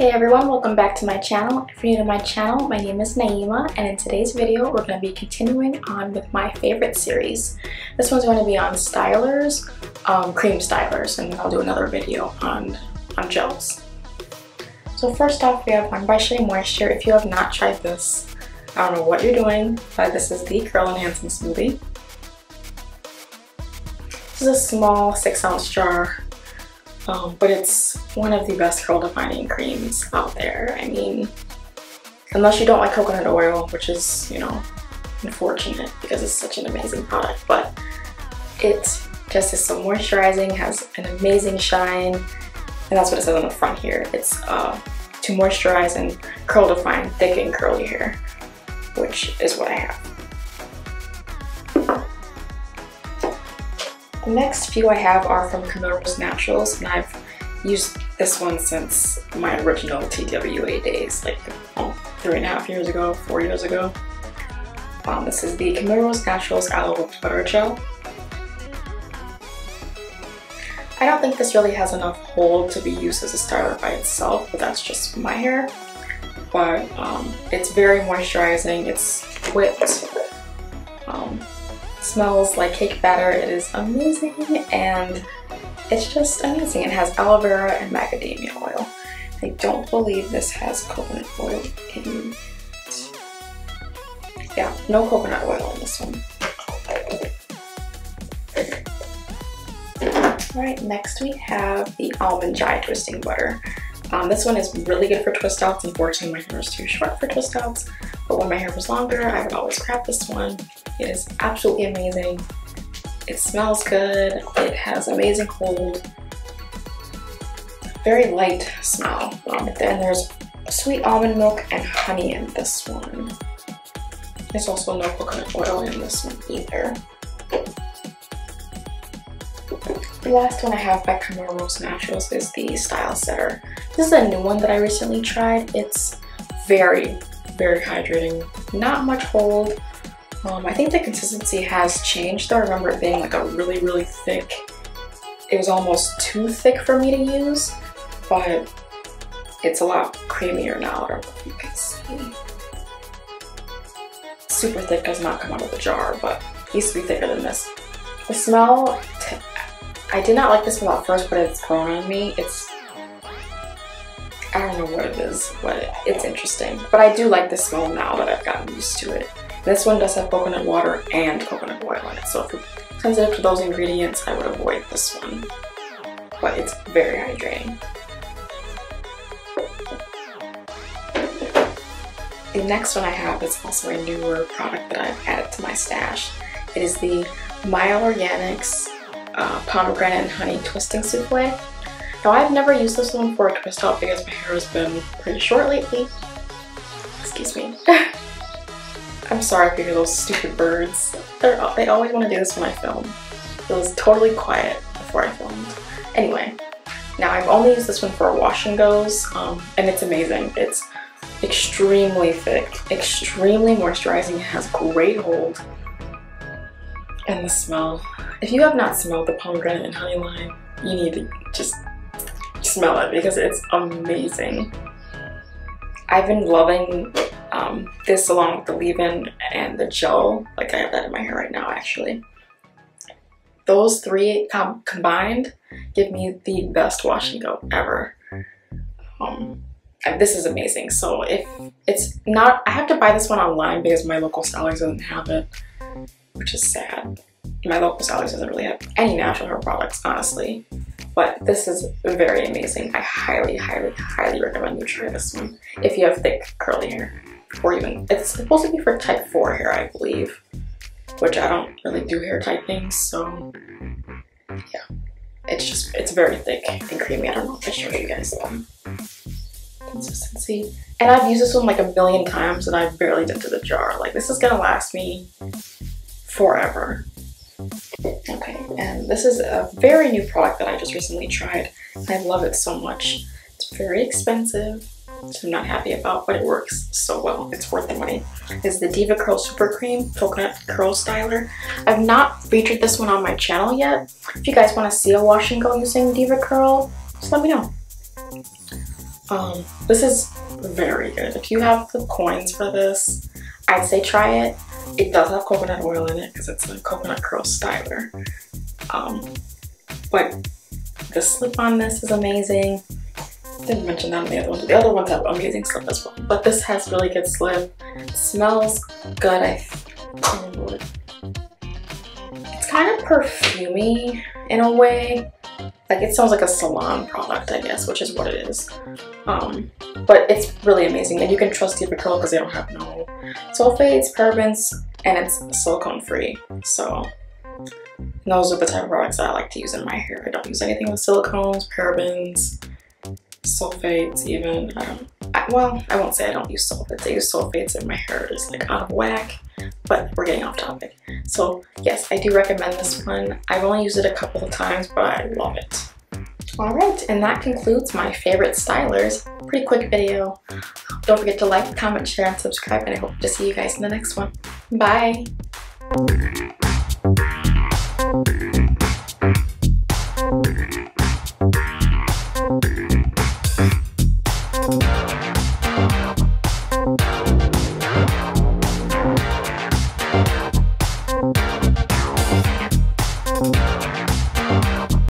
Hey everyone, welcome back to my channel. If you're new to my channel, my name is Na'imah and in today's video we're going to be continuing on with my favorite series. This one's going to be on stylers, um, cream stylers, and I'll do another video on, on gels. So first off we have One by Shea Moisture. If you have not tried this, I don't know what you're doing, but this is the Curl Enhancing Smoothie. This is a small 6 ounce jar um, but it's one of the best curl defining creams out there. I mean, unless you don't like coconut oil, which is, you know, unfortunate because it's such an amazing product, but it just is so moisturizing, has an amazing shine, and that's what it says on the front here. It's uh, to moisturize and curl define thick and curly hair, which is what I have. The next few I have are from Camille Naturals and I've used this one since my original TWA days, like three and a half years ago, four years ago. Um, this is the Camille Naturals Aloe Butter Gel. I don't think this really has enough hold to be used as a styler by itself, but that's just my hair. But um, it's very moisturizing, it's whipped, um, smells like cake batter. It is amazing and it's just amazing. It has aloe vera and macadamia oil. I don't believe this has coconut oil in it. Yeah, no coconut oil in this one. Alright, next we have the Almond Jai Twisting Butter. Um, this one is really good for twist outs. Unfortunately, my hair is too short for twist outs, but when my hair was longer, I would always grab this one it is absolutely amazing. It smells good. It has amazing hold. Very light smell. Um, then there's sweet almond milk and honey in this one. There's also no coconut oil in this one either. The last one I have by Camille Rose Naturals is the Style Setter. This is a new one that I recently tried. It's very, very hydrating. Not much hold, um, I think the consistency has changed. though. I remember it being like a really, really thick. It was almost too thick for me to use, but it's a lot creamier now. I don't know if you can see. Super thick does not come out of the jar, but used to be thicker than this. The smell, I did not like this one at first, but it's grown on me. It's, I don't know what it is, but it's interesting. But I do like the smell now that I've gotten used to it. This one does have coconut water and coconut oil in it, so if you're sensitive to those ingredients, I would avoid this one. But it's very hydrating. The next one I have is also a newer product that I've added to my stash. It is the Mielle Organics uh, Pomegranate and Honey Twisting Souffle. Now I've never used this one for a twist out because my hair has been pretty short lately. Excuse me. I'm sorry hear those stupid birds. They're, they always want to do this when I film. It was totally quiet before I filmed. Anyway, now I've only used this one for wash and goes, um, and it's amazing. It's extremely thick, extremely moisturizing, it has great hold, and the smell. If you have not smelled the pomegranate and honey lime, you need to just smell it because it's amazing. I've been loving um, this along with the leave-in and the gel, like I have that in my hair right now actually. Those three com combined give me the best wash and go ever. Um, this is amazing. So if it's not, I have to buy this one online because my local stylers doesn't have it, which is sad. My local stylers doesn't really have any natural hair products, honestly. But this is very amazing. I highly, highly, highly recommend you try this one if you have thick curly hair or even, it's supposed to be for type 4 hair, I believe, which I don't really do hair typing, so yeah. It's just, it's very thick and creamy. I don't know if I showed you guys the consistency. And I've used this one like a million times and I've barely dented the jar. Like this is gonna last me forever. Okay, and this is a very new product that I just recently tried. I love it so much. It's very expensive which I'm not happy about, but it works so well. It's worth the money. Is the DevaCurl Super Cream Coconut Curl Styler. I've not featured this one on my channel yet. If you guys want to see a wash and go using DevaCurl, just let me know. Um, this is very good. If you have the coins for this, I'd say try it. It does have coconut oil in it because it's a coconut curl styler. Um, but the slip on this is amazing. Didn't mention that in the other one. The other ones have amazing slip as well. But this has really good slip. Smells good. I it's kind of perfumey in a way. Like it sounds like a salon product, I guess, which is what it is. Um, but it's really amazing and you can trust Curl because they don't have no sulfates, parabens, and it's silicone free. So those are the type of products that I like to use in my hair. I don't use anything with silicones, parabens, sulfates even. Don't, I, well, I won't say I don't use sulfates. I use sulfates and my hair is like out of whack, but we're getting off topic. So yes, I do recommend this one. I've only used it a couple of times, but I love it. Alright, and that concludes my favorite stylers. Pretty quick video. Don't forget to like, comment, share, and subscribe, and I hope to see you guys in the next one. Bye!